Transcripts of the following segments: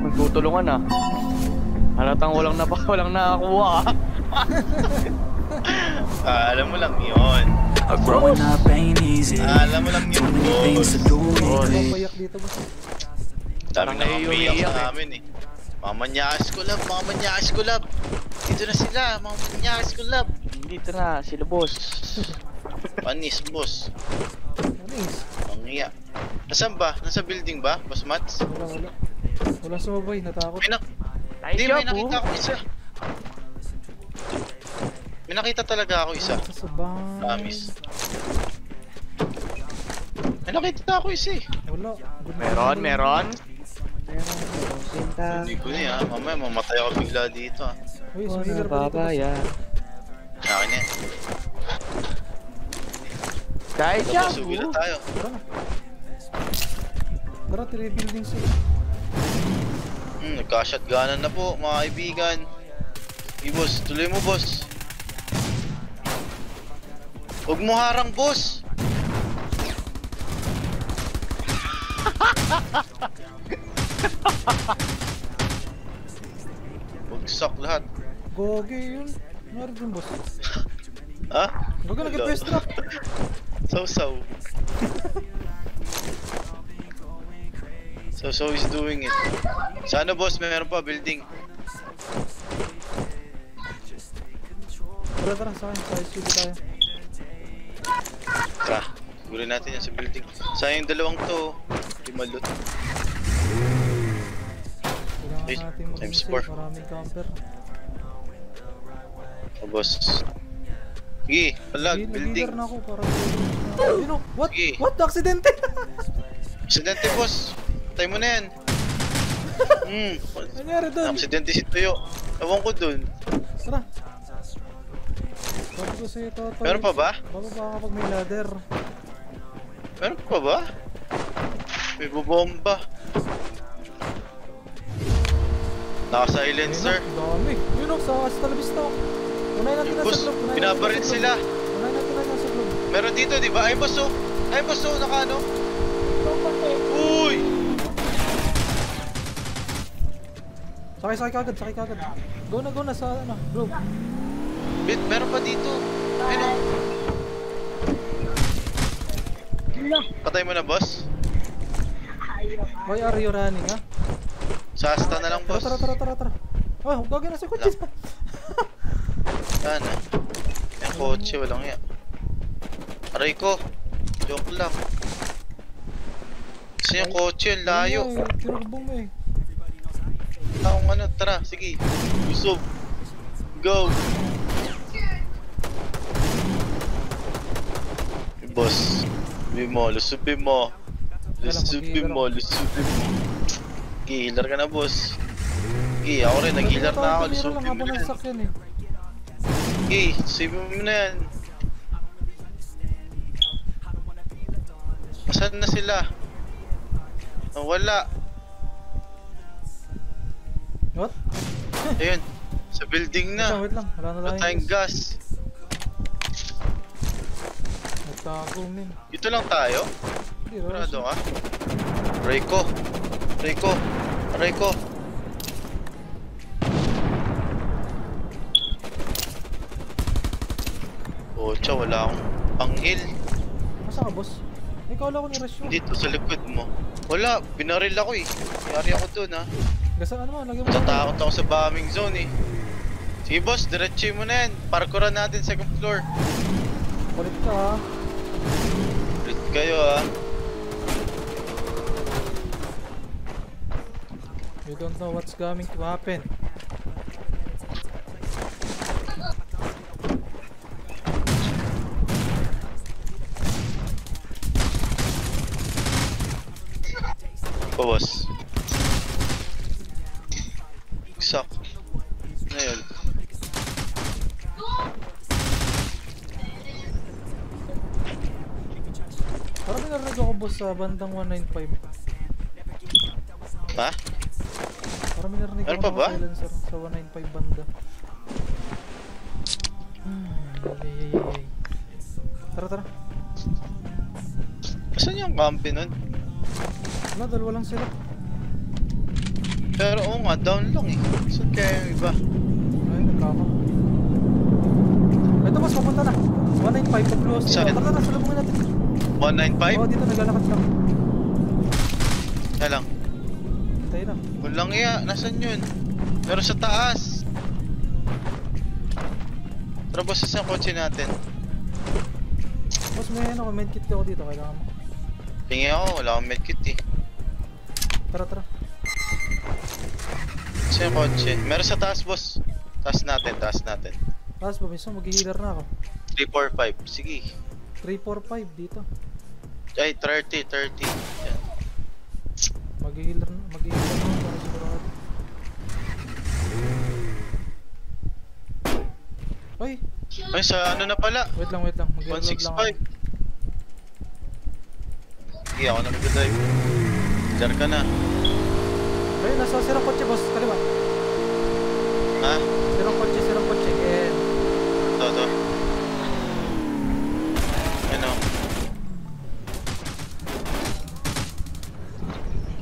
nagtutulungan ah. Halatang walang na walang nakakuha ah. Ah, alam mo lang yun. Uh, growing up ain't easy. Ah, alam mo lang Too yun, many things boss. to do Oh. Payak dito boss. Dami na sa eh. amin eh. Mamanyas ko lab, mamanyas ko lab. Dito na sila, mamanyas ko lab. Dito na sila boss. Panis, boss. Anis. Mangiya. Nasaan ba? Nasa building ba, boss Mats? Wala wala. Walang sumabay, natakot. May, na Ay, Hindi, may nakita ako isa. May nakita talaga ako isa. Promise. May nakita ako isa eh. Wala. Meron, meron. Meron. Hindi ko niya. Mamaya mamatay ako bigla dito ah. Uy, sumiller pa dito. boss. Akin yan. Siya. po, sugi na tayo. Tara na. Tara, yun. Hmm, nagka-shotgunan na po mga kaibigan. Hey boss, tuloy mo boss. Huwag mo harang boss. Bagsak lahat. Gogi yun. Meron dun boss. Ha? Gogi nag-first drop. Saw-saw. Saw-saw is doing it. Sana boss, meron pa building. Tara, tara, sa akin. Sa SUV tayo. Tara, gurin natin yan sa building. Sayang yung dalawang to. Hindi malot. Kailangan Ay, natin maging times safe. four. Maraming camper. Oh, boss. Sige, palag, building. Leader na ako para Yun oh, what? Sige. What? Aksidente! Aksidente, boss. Patay mo na yan. Hmm, Nangyari dun? aksidente si Tuyo. Ewan ko dun. Tara. Sabi ko sa'yo, Toto. Meron pa ba? Bababa ka pag may ladder. Meron pa ba? May bubomba. Naka-silencer. Ayun na, Dami. Yun oh, sa Hasta La Vista. Unahin natin na sa natin binabaril sila. Meron dito, di ba? Ay, boss, oh. Ay, boss, oh. Naka ano? Uy! Sakay, sakay kagad, sakay kagad. Go na, go na sa ano, globe. Bit, meron pa dito. Ayun, oh. Patay mo na, boss. Why are you running, ha? Sa asta na lang, boss. tara, tara, tara, tara. Oh, gagi na sa kotse. Sana. Yung kotse, walang iya. Aray ko. Joke lang. Kasi yung kotse, ang layo. Ay, Tinakbong mo eh. Taong ano, tara, sige. Gusob. Go. Boss. Lusubi mo, lusubi mo. Lusubi mo, lusubi mo. Okay, healer ka na, boss. Okay, ako rin, nag-healer na ako. Lusubi lang mo na yan. eh. Okay, save mo na yan. Saan na sila? Oh, wala. What? Ayun. Sa building Wait lang, na. wait lang. Wala na Wala lang tayong gas. Nagtago, min. Dito lang tayo. Hindi, Rossi. ka? Rayco. Rayco. Rayco. Ocha, wala akong panghil. Masa ka, boss? Ikaw lang ako ni Resyo. Dito sa likod mo. Wala, binaril ako eh. Yari ako dun ha. Gasa ano mo, lagyan mo. Natatakot ako sa bombing zone eh. Sige boss, diretso mo na yan. Parkouran natin second floor. Kulit ka ha. Ulit kayo ah. You don't know what's coming to happen. Pa boss. Sak. Ano yun? Parang narinig ako boss sa bandang 195. Ha? Parang may narinig Ano ako pa ba? silencer sa 195 banda. Hmm, ay, ay, ay, ay. Tara, tara. Saan yung campi nun? Wala, dalawa lang sila. Pero oo nga, down lang eh. Saan kaya yung iba? Ay, nagkama. Ito boss, papunta na. 195 pag close. Saan? Tara na, salubungin natin. 195? Oo, dito naglalakad lang. Kaya lang. Tayo na. Walang iya, nasan yun? Pero sa taas. Tara boss, ang kotse natin? Boss, may ano, medkit ako dito. Kailangan mo. Pingi ako, wala akong medkit eh. Tara, tara. Saan yung kotse? Meron sa taas boss. Taas natin, taas natin. Tapos pa, minsan mag-healer na ako. 3, 4, 5. Sige. 3, 4, 5 dito. Ay, 30, 30. Yan. Mag-healer na. Mag-healer na para sigurado. Ay, Ay, sa ano na pala? wait lang, wait lang. Mag-reload lang ako. 165. Sige, ako na mag-drive. Diyan ka na. Ay, nasa sirang kotse, boss. Kaliwa. Ha? Sirang kotse, sirang kotse. And, Ito, ito. Ano?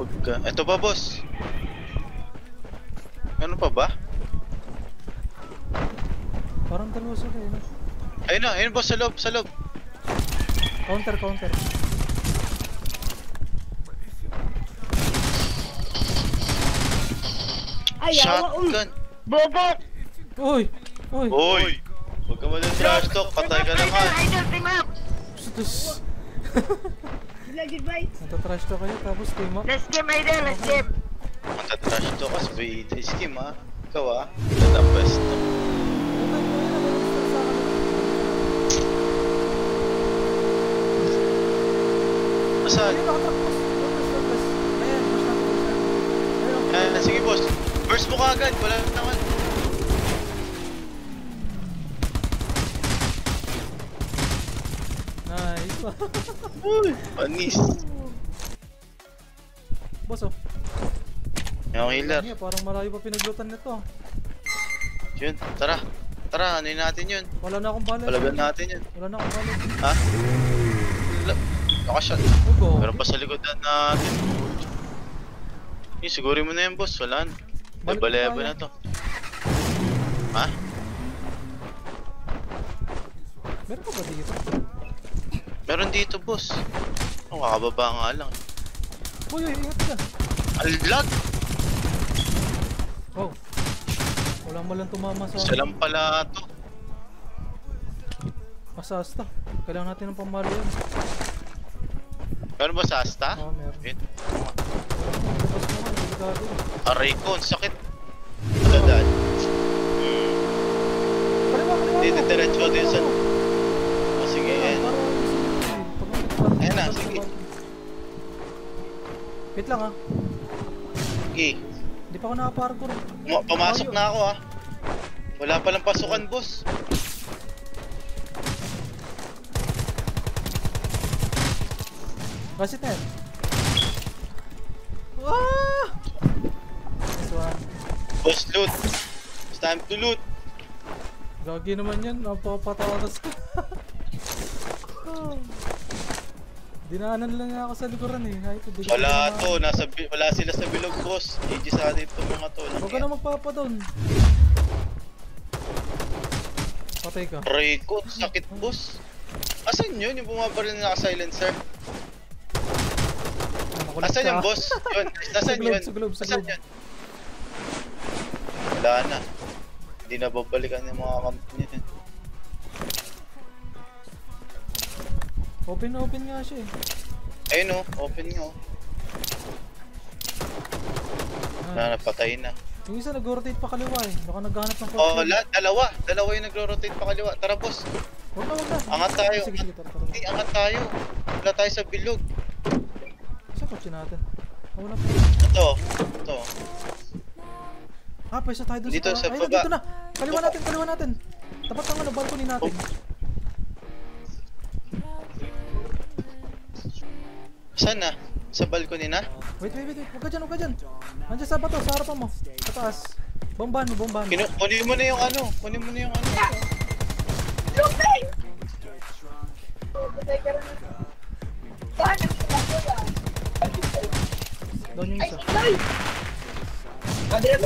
Huwag ka. Ito pa, boss. Ano pa ba? parang dalawa sila eh. no? Ayun na, ayun boss, sa loob, sa loob. Counter, counter. Ay, um, Shotgun. bobo! Uy! Uy! Uy! Huwag ka malang trash talk, patay ka na nga. Idol, team up! Sus! Sila, goodbye. Natatrash to kayo, tapos team up. Let's game, idol, let's game. Ang tatrash talk, as wait. Skim ha. Ikaw ha. Yan ang best. Mo akin? Masal. Ayun, nakatrack, boss. Focus, focus. Ayan, push natin, push natin. Ayun, Ayan, sige boss. Burst mo kaagad, wala naman. Nice. Uy, panis. boss, oh. Yung healer. Yan, parang malayo pa pinaglutan nito. Yun, tara. Tara, ano natin yun? Wala na akong bala. Palagan natin yun. Wala na akong bala. Ha? Wala. Nakashot. Ugo. Meron pa sa likod na natin. Yung sigurin mo na yun, boss. Wala na. Leba-leba tayo. na to. Ha? Meron ka ba dito? Meron dito, boss. Ang kakababa nga lang. Uy, uy, ingat ka. Alag! Oh. Wala mo lang tumama sa Isa lang pala to. Masasta. Kailangan natin ng pamalo yan. Meron ba sa Asta? Oo, meron. Wait. Aray ko, ang sakit. Hmm. Kaliwa, kaliwa Hindi, mo. diretso din sa- mo. Oh, sige, Ayan, Ayan na, sige. Wait lang ah. Okay. Hindi pa ako nakaparkour. Ma- Pumasok na ako ha. Wala palang pasukan, boss. Kasi ten. Ah! Boss, loot. It's time to loot. Gagi naman yan. Napapatawas ko. Dinaanan lang ako sa likuran eh. Ko Wala dinaanan. to, nasa wala sila sa bilog, boss. GG sa atin itong mga to. Huwag ka na magpapadon. Patay ka. Ko, sakit, boss. Asan yun? Yung bumabaril na naka-silencer? Asan yung boss? Yun, globe, yun? Asan yun? Wala na. Hindi na babalikan yung mga kamp niya. Open na open nga siya eh. Ayun oh, open nyo. Ah, Na napatay na. Yung isa nag-rotate pa kaliwa eh. Baka naghanap ng Oh, fortune. la dalawa. Dalawa yung nagro-rotate pa kaliwa. Tara, boss. Huwag na, huwag na. Angat tayo. Sige, sige, tara, tara. Hindi, angat tayo. Wala tayo sa bilog. Isa kotse natin. Oh, wala pa. Ito. Ito. Ah, pwesa tayo dun Dito, sa Ayun na, baba. dito na. Kaliwa natin, kaliwa natin. Tapat ng ano, balcony natin. Saan na? Sa balcony na? Wait, wait, wait, wait. Huwag ka dyan, huwag ka dyan. Nandiyan sa bato, sa harapan mo. Sa taas. Bombahan mo, bombahan mo. Kinu kunin mo na yung ano. Kunin mo na yung ano. Lupin! Down yung isa. ay! Boss, mo,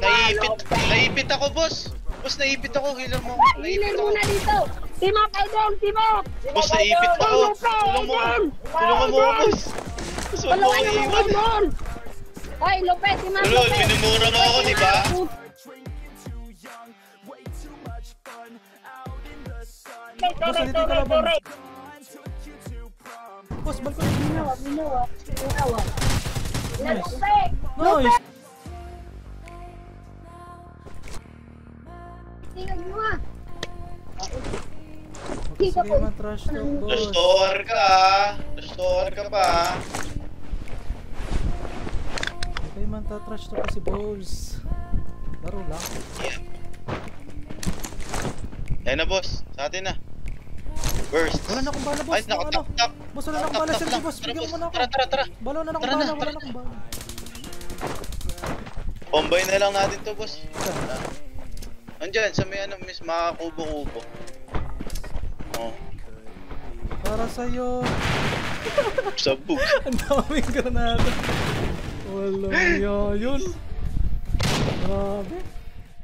naipit, naipit ako, boss. Boss, naipit ako. Healer mo. Healer ako. muna dito. Team up, Idol! Team up! Boss, naipit ako. Tulungan mo. Tulungan mo, boss. Boss, wag mo Tulungan ako mo, iwan. Idol! Hoy, Lopez, team up, Lopez! minumura mo ako, di ba? Boss, hindi ka laban. Boss, balkon. Minawa, minawa, minawa. Nice. Nice. Tingnan mo ah! Sige man, trash talk, boss. Restore ka, ah. Restore ka pa. ah. Okay man, tatrash talk si Balls. Laro lang. Ayun na, boss. Sa atin na. Burst. Wala na akong bala, boss. Ay, Ng ano? nakatak-tak. Boss, wala na akong bala, lang. boss. Bigyan mo na ako. Tara, tara, tara. Bala na akong bala, wala na akong bala. Combine na lang natin to, boss. Andyan, sa may ano, miss, makakubo-kubo. Oh, Para sa'yo. sabog. Ang daming granada. Walang yun. Grabe.